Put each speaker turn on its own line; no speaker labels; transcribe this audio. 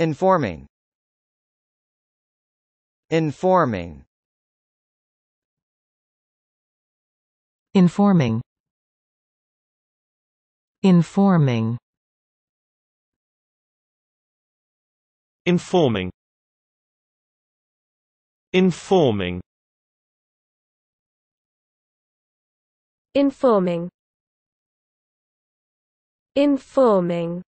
Informing. Informing.
Informing. Informing.
Informing. Informing.
Informing. Informing.